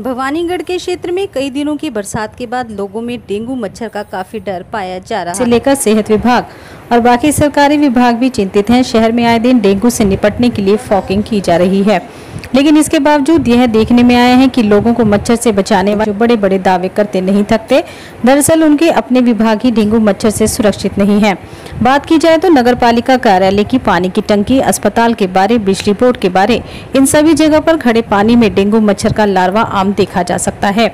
भवानीगढ़ के क्षेत्र में कई दिनों की बरसात के बाद लोगों में डेंगू मच्छर का काफ़ी डर पाया जा रहा है। इसे लेकर सेहत विभाग और बाकी सरकारी विभाग भी चिंतित हैं। शहर में आए दिन डेंगू से निपटने के लिए फॉकिंग की जा रही है। लेकिन इसके बावजूद यह देखने में आया है कि लोगों को मच्छर से बचाने वाले बड़े बड़े दावे करते नहीं थकते, दरअसल उनके अपने विभाग ही डेंगू मच्छर से सुरक्षित नहीं है। बात की जाए तो नगर पालिका कार्यालय की पानी की टंकी, अस्पताल के बारे, बिजली बोर्ड के बारे, इन सभी जगह पर खड़े पानी में डेंगू मच्छर का लार्वा आम देखा जा सकता है।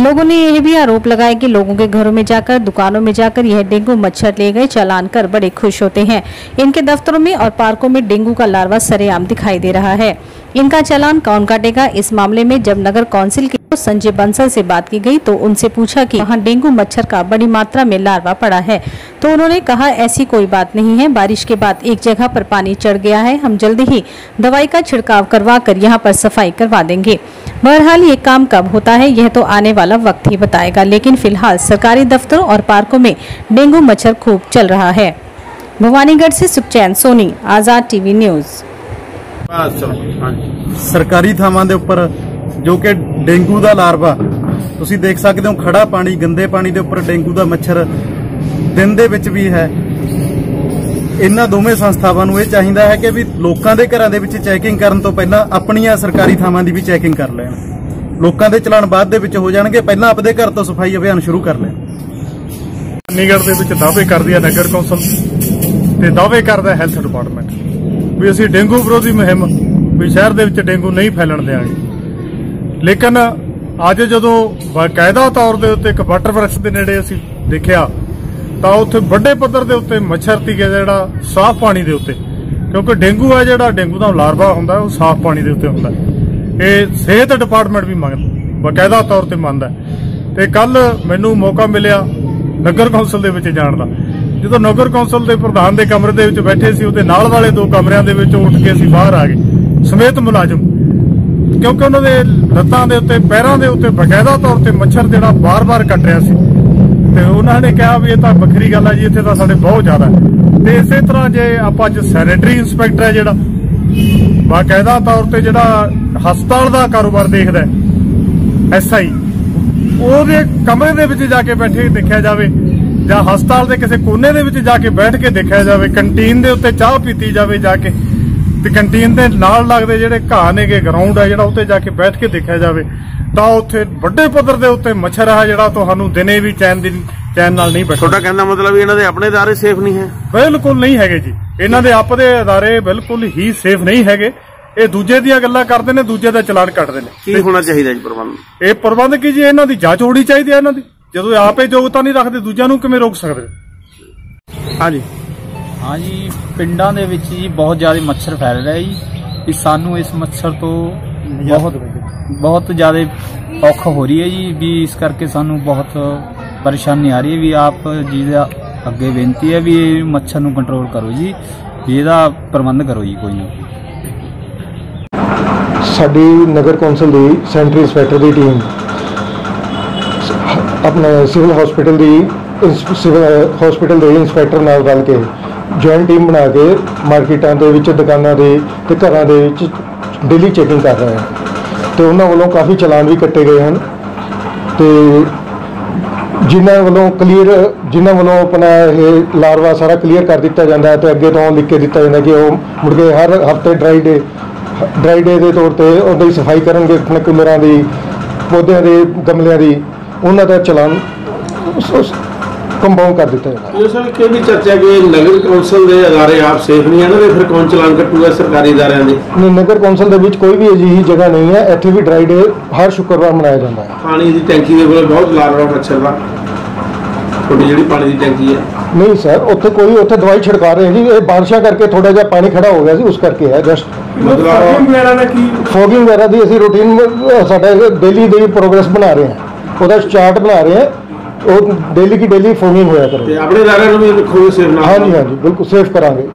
लोगों ने यह भी आरोप लगाया कि लोगों के घरों में जाकर, दुकानों में जाकर यह डेंगू मच्छर ले गए, चलान कर बड़े खुश होते हैं। इनके दफ्तरों में और पार्कों में डेंगू का लार्वा सरेआम दिखाई दे रहा है। इनका चालान कौन काटेगा? इस मामले में जब नगर काउंसिल के संजय बंसल से बात की गई तो उनसे पूछा कि वहाँ डेंगू मच्छर का बड़ी मात्रा में लार्वा पड़ा है। तो उन्होंने कहा, ऐसी कोई बात नहीं है। बारिश के बाद एक जगह पर पानी चढ़ गया है। हम जल्दी ही दवाई का छिड़काव करवा कर यहाँ पर सफ़ाई करवा देंगे। बहरहाल, ये काम कब होता है, यह तो आने वाला वक्त ही बताएगा। लेकिन फ़िलहाल सरकारी दफ्तरों और पार्कों में डेंगू मच्छर खूब चल रहा है। भवानीगढ़ से सुखचैन सोनी, आज़ाद टीवी न्यूज़। ਹਾਂਜੀ। ਸਰਕਾਰੀ ਥਾਵਾਂ ਦੇ ਉੱਪਰ ਜੋ ਕਿ ਡੇਂਗੂ ਦਾ ਲਾਰਵਾ ਤੁਸੀਂ ਦੇਖ ਸਕਦੇ ਹੋ ਖੜਾ ਪਾਣੀ ਗੰਦੇ ਪਾਣੀ ਦੇ ਉੱਪਰ ਡੇਂਗੂ ਦਾ ਮੱਛਰ ਦਿਨ ਦੇ ਵਿੱਚ ਵੀ ਹੈ। ਇਹਨਾਂ ਦੋਵੇਂ ਸੰਸਥਾਵਾਂ ਨੂੰ ਇਹ ਚਾਹੀਦਾ ਹੈ ਕਿ ਵੀ ਲੋਕਾਂ ਦੇ ਘਰਾਂ ਦੇ ਵਿੱਚ ਚੈਕਿੰਗ ਕਰਨ ਤੋਂ ਪਹਿਲਾਂ ਆਪਣੀਆਂ ਸਰਕਾਰੀ ਥਾਵਾਂ ਦੀ ਵੀ ਚੈਕਿੰਗ ਕਰ ਲੈਣ। ਲੋਕਾਂ ਦੇ ਚਲਾਨ ਬਾਅਦ ਦੇ ਵਿੱਚ ਹੋ ਜਾਣਗੇ ਪਹਿਲਾਂ ਆਪਦੇ ਘਰ ਤੋਂ ਸਫ਼ਾਈ ਅਭਿਆਨ ਸ਼ੁਰੂ ਕਰ ਲੈਣ। ਚੰਡੀਗੜ੍ਹ ਦੇ ਵਿੱਚ ਦਾਅਵੇ ਕਰਦੀ ਹੈ ਨਗਰ ਕੌਂਸਲ ਤੇ ਦਾਅਵੇ ਕਰਦਾ ਹੈਲਥ ਡਿਪਾਰਟਮੈਂਟ ਵੀ ਅਸੀਂ ਡੇਂਗੂ ਵਿਰੋਧੀ ਮੁਹਿੰਮ ਵੀ ਸ਼ਹਿਰ ਦੇ ਵਿੱਚ ਡੇਂਗੂ ਨਹੀਂ ਫੈਲਣ ਦੇਵਾਂਗੇ ਲੇਕਿਨ ਅੱਜ ਜਦੋਂ ਬਾਕਾਇਦਾ ਤੌਰ ਦੇ ਉੱਤੇ ਇੱਕ ਵਾਟਰ ਵਰਕਸ ਦੇ ਨੇੜੇ ਅਸੀਂ ਦੇਖਿਆ, ਤਾਂ ਉੱਥੇ ਵੱਡੇ ਪੱਧਰ ਦੇ ਉੱਤੇ ਮੱਛਰ ਤੀਗੇ ਜਿਹੜਾ ਸਾਫ਼ ਪਾਣੀ ਦੇ ਉੱਤੇ, ਕਿਉਂਕਿ ਡੇਂਗੂ ਹੈ ਜਿਹੜਾ, ਡੇਂਗੂ ਦਾ ਲਾਰਵਾ ਹੁੰਦਾ, ਉਹ ਸਾਫ਼ ਪਾਣੀ ਦੇ ਉੱਤੇ ਹੁੰਦਾ। ਇਹ ਸਿਹਤ ਡਿਪਾਰਟਮੈਂਟ ਵੀ ਮੰਗ, ਬਾਕਾਇਦਾ ਤੌਰ ਤੇ ਮੰਨਦਾ। ਤੇ ਕੱਲ ਮੈਨੂੰ ਮੌਕਾ ਮਿਲਿਆ ਨਗਰ ਕੌਂਸਲ ਦੇ ਵਿੱਚ ਜਾਣ ਦਾ। ਜਦੋਂ ਨਗਰ ਕੌਂਸਲ ਦੇ ਪ੍ਰਧਾਨ ਦੇ ਕਮਰੇ ਦੇ ਵਿੱਚ ਬੈਠੇ ਸੀ, ਉਹਦੇ ਨਾਲ ਵਾਲੇ ਦੋ ਕਮਰਿਆਂ ਦੇ ਵਿੱਚੋਂ ਉੱਠ ਕੇ ਅਸੀਂ ਬਾਹਰ ਆ ਗਏ। ਸਮੇਤ ਮੁਲਾਜ਼ਮ। ਕਿਉਂਕਿ ਉਹਨਾਂ ਦੇ ਲੱਤਾਂ ਦੇ ਉੱਤੇ, ਪੈਰਾਂ ਦੇ ਉੱਤੇ ਬਕਾਇਦਾ ਤੌਰ ਤੇ ਮੱਛਰ ਜਿਹੜਾ ਬਾਰ-ਬਾਰ ਕੱਟ ਰਿਹਾ ਸੀ। ਤੇ ਉਹਨਾਂ ਨੇ ਕਿਹਾ ਵੀ ਇਹ ਤਾਂ ਵੱਖਰੀ ਗੱਲ ਹੈ ਜੀ, ਇੱਥੇ ਤਾਂ ਸਾਡੇ ਬਹੁਤ ਜ਼ਿਆਦਾ। ਤੇ ਇਸੇ ਤਰ੍ਹਾਂ ਜੇ ਆਪਾਂ ਅੱਜ ਸੈਨੇਟਰੀ ਇੰਸਪੈਕਟਰ ਹੈ ਜਿਹੜਾ, ਬਾਕਾਇਦਾ ਤੌਰ ਤੇ ਜਿਹੜਾ ਹਸਪਤਾਲ ਦਾ ਕਾਰੋਬਾਰ ਦੇਖਦਾ ਹੈ ਐਸਆਈ ਉਹਦੇ ਕਮਰੇ ਦੇ ਵਿੱਚ ਜਾ ਕੇ ਬੈਠੇ ਦੇਖਿਆ ਜਾਵੇ ਜਾਂ ਹਸਪਤਾਲ ਦੇ ਕਿਸੇ ਕੋਨੇ ਦੇ ਵਿੱਚ ਜਾ ਕੇ ਬੈਠ ਕੇ ਦੇਖਿਆ ਜਾਵੇ ਕੰਟੀਨ ਦੇ ਉੱਤੇ ਚਾਹ ਪੀਤੀ ਜਾਵੇ ਜਾ ਕੇ ਤੇ ਕੰਟੀਨ ਦੇ ਨਾਲ ਲੱਗਦੇ ਜਿਹੜੇ ਘਾਹ ਨੇਗੇ ਗਰਾਊਂਡ ਹੈ ਜਿਹੜਾ ਉੱਤੇ ਜਾ ਕੇ ਬੈਠ ਕੇ ਦੇਖਿਆ ਜਾਵੇ ਤਾਂ ਉੱਥੇ ਵੱਡੇ ਪੱਧਰ ਦੇ ਉੱਤੇ ਮੱਛਰ ਹੈ ਜਿਹੜਾ ਤੁਹਾਨੂੰ ਦਿਨੇ ਵੀ ਚੈਨ ਦੀ ਚੈਨ ਨਾਲ ਨਹੀਂ ਬੈਠਦਾ ਤੁਹਾਡਾ ਕਹਿੰਦਾ ਮਤਲਬ ਵੀ ਇਹਨਾਂ ਦੇ ਆਪਣੇ ادارے ਸੇਫ ਨਹੀਂ ਹੈ ਬਿਲਕੁਲ ਨਹੀਂ ਹੈਗੇ ਜੀ ਇਹਨਾਂ ਦੇ ਆਪ ਦੇ ادارے ਬਿਲਕੁਲ ਹੀ ਸੇਫ ਨਹੀਂ ਹੈਗੇ ਇਹ ਦੂਜੇ ਦੀਆਂ ਗੱਲਾਂ ਕਰਦੇ ਨੇ ਦੂਜੇ ਦਾ ਚਲਾਨ ਕੱਟਦੇ ਨੇ ਕੀ ਹੋਣਾ ਚਾਹੀਦਾ ਜੀ ਪ੍ਰਬੰਧ ਇਹ ਪ੍ਰਬੰਧ ਕੀ ਜੀ ਇਹਨਾਂ ਦੀ ਜਾਂਚ ਹੋਣੀ ਚਾਹੀਦੀ ਹੈ ਇਹਨਾਂ ਦੀ ਜਦੋਂ ਆਪੇ ਯੋਗਤਾ ਨਹੀਂ ਰੱਖਦੇ ਦੂਜਿਆਂ ਨੂੰ ਕਿਵੇਂ ਰੋਕ ਸਕਦੇ? ਹਾਂਜੀ। ਹਾਂਜੀ ਪਿੰਡਾਂ ਦੇ ਵਿੱਚ ਜੀ ਬਹੁਤ ਜ਼ਿਆਦਾ ਮੱਛਰ ਫੈਲ ਰਿਹਾ ਜੀ। ਵੀ ਸਾਨੂੰ ਇਸ ਮੱਛਰ ਤੋਂ ਬਹੁਤ ਬਹੁਤ ਜ਼ਿਆਦਾ ਔਖ ਹੋ ਰਹੀ ਹੈ ਜੀ। ਵੀ ਇਸ ਕਰਕੇ ਸਾਨੂੰ ਬਹੁਤ ਪਰੇਸ਼ਾਨੀ ਆ ਰਹੀ ਹੈ। ਵੀ ਆਪ ਜੀ ਦਾ ਅੱਗੇ ਬੇਨਤੀ ਹੈ ਵੀ ਇਹ ਮੱਛਰ ਨੂੰ ਕੰਟਰੋਲ ਕਰੋ ਜੀ। ਇਹਦਾ ਪ੍ਰਬੰਧ ਕਰੋ ਜੀ ਕੋਈ ਨਾ। ਸਾਡੀ ਨਗਰ ਕੌਂਸਲ ਦੀ ਸੈਂਟਰੀ ਇੰਸਪੈਕਟਰ ਦੀ ਟੀਮ ਆਪਣੇ ਸਿਵਲ ਹਸਪੀਟਲ ਦੀ ਇੰਸ- ਸਿਵਲ ਹਸਪੀਟਲ ਦੇ ਇੰਸਪੈਕਟਰ ਨਾਲ ਰਲ ਕੇ ਜੁਆਇੰਟ ਟੀਮ ਬਣਾ ਕੇ ਮਾਰਕੀਟਾਂ ਦੇ ਵਿੱਚ, ਦੁਕਾਨਾਂ ਦੇ ਤੇ ਘਰਾਂ ਦੇ ਵਿੱਚ ਡੇਲੀ ਚੈਕਿੰਗ ਕਰ ਰਹੇ ਹਾਂ। ਤੇ ਉਹਨਾਂ ਵੱਲੋਂ ਕਾਫੀ ਚਲਾਨ ਵੀ ਕੱਟੇ ਗਏ ਹਨ। ਤੇ ਜਿਨ੍ਹਾਂ ਵੱਲੋਂ ਕਲੀਅਰ ਜਿਨ੍ਹਾਂ ਵੱਲੋਂ ਆਪਣਾ ਇਹ ਲਾਰਵਾ ਸਾਰਾ ਕਲੀਅਰ ਕਰ ਦਿੱਤਾ ਜਾਂਦਾ ਹੈ ਤੇ ਅੱਗੇ ਤੋਂ ਲਿਖ ਕੇ ਦਿੱਤਾ ਜਾਂਦਾ ਕਿ ਉਹ ਮੁੜ ਕੇ ਹਰ ਹਫ਼ਤੇ ਡਰਾਈ ਡੇ ਡਰਾਈ ਡੇ ਦੇ ਤੌਰ ਤੇ ਉਹਦੀ ਸਫ਼ਾਈ ਕਰਨਗੇ, ਆਪਣੇ ਕੂਲਰਾਂ ਦੀ, ਪੌਦਿਆਂ ਦੇ ਗਮਲਿਆਂ ਦੀ। ਉਹਨਾਂ ਦਾ ਚਲਾਨ ਕੰਬਾਉਂ ਕਰ ਦਿੱਤਾ ਜਾਂਦਾ ਹੈ ਸਰ ਕਿਹੜੀ ਚਰਚਾ ਕਿ ਨਗਰ ਕੌਂਸਲ ਦੇ ਅਦਾਰੇ ਆਪ ਸੇਫ ਨਹੀਂ ਹਨ ਤੇ ਫਿਰ ਕੌਣ ਚਲਾਨ ਕੱਟੂਗਾ ਸਰਕਾਰੀ ਅਦਾਰਿਆਂ ਦੇ? ਨਹੀਂ ਨਗਰ ਕੌਂਸਲ ਦੇ ਵਿੱਚ ਕੋਈ ਵੀ ਅਜਿਹੀ ਜਗ੍ਹਾ ਨਹੀਂ ਹੈ ਇੱਥੇ ਵੀ ਡਰਾਈ ਡੇ ਹਰ ਸ਼ੁੱਕਰਵਾਰ ਮਨਾਇਆ ਜਾਂਦਾ ਹੈ। ਪਾਣੀ ਦੀ ਟੈਂਕੀ ਦੇ ਕੋਲ ਬਹੁਤ ਲਾਰਵਾ ਮੱਛਰ ਦਾ ਤੁਹਾਡੀ ਜਿਹੜੀ ਪਾਣੀ ਦੀ ਟੈਂਕੀ ਹੈ। ਨਹੀਂ ਸਰ ਉੱਥੇ ਕੋਈ ਉੱਥੇ ਦਵਾਈ ਛਿੜਕਾ ਰਹੇ ਜੀ ਇਹ ਬਾਰਿਸ਼ਾਂ ਕਰਕੇ ਥੋੜਾ ਜਿਹਾ ਪਾਣੀ ਖੜਾ ਹੋ ਗਿਆ ਸੀ ਉਸ ਕਰਕੇ ਹੈ ਜਸਟ ਫੋਗਿੰਗ ਵਗੈਰਾ ਦੀ ਅਸੀਂ ਰੂਟੀਨ ਸਾਡਾ ਡੇਲੀ ਦੀ ਪ੍ਰੋਗਰੈਸ ਬਣਾ ਰਹੇ ਹਾਂ। ਉਹਦਾ ਚਾਰਟ ਬਣਾ ਰਹੇ ਆ ਉਹ ਡੇਲੀ ਕੀ ਡੇਲੀ ਫੋਨਿੰਗ ਹੋਇਆ ਕਰੋ। ਤੇ ਆਪਣੇ ਰਾਰਾਂ ਨੂੰ ਵੀ ਰੱਖੋਗੇ ਸੇਫ ਨਾਲ। ਹਾਂਜੀ ਹਾਂਜੀ ਬਿਲਕੁਲ ਸੇਫ ਕਰਾਂਗੇ।